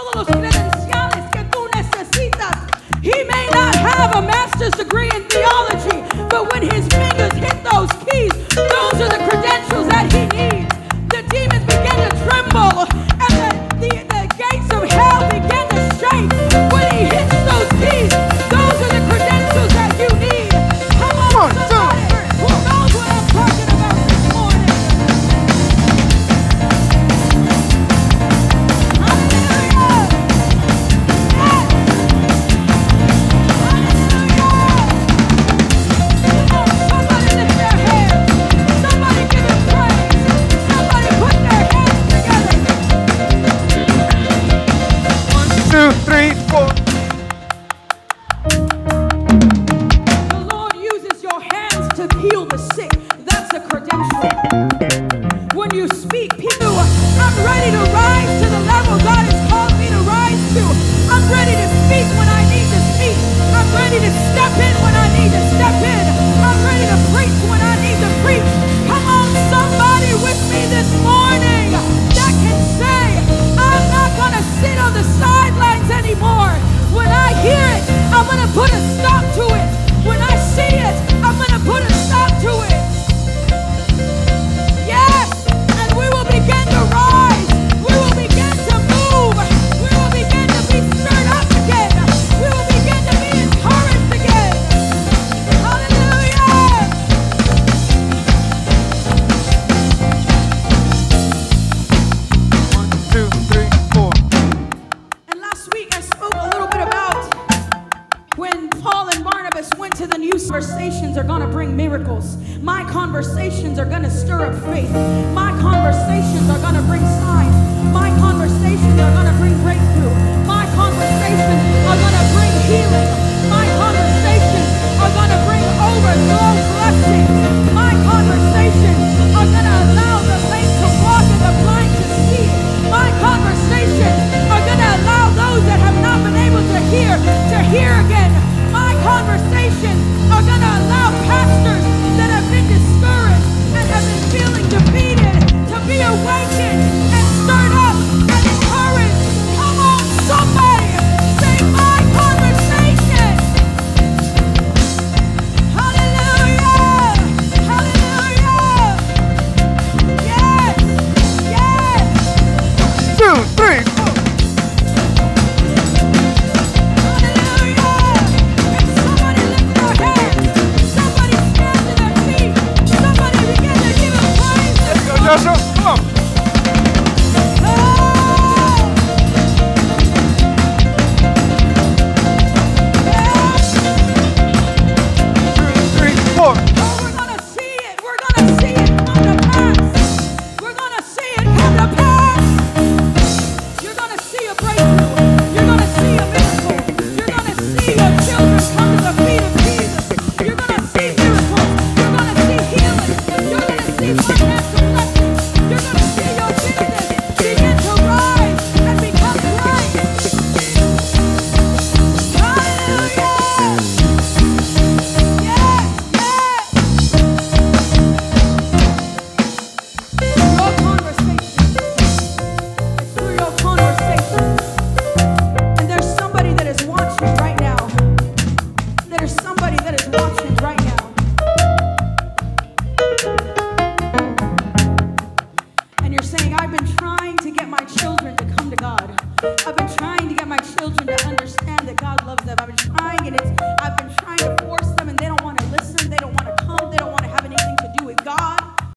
Sábado los three, four. The Lord uses your hands to heal the sick. That's a credential. When you speak, people, I'm ready to rise. Paul and Barnabas went to the new conversations are going to bring miracles. My conversations are going to stir up faith. My conversations are come to God. I've been trying to get my children to understand that God loves them. I've been trying, and it's I've been trying to force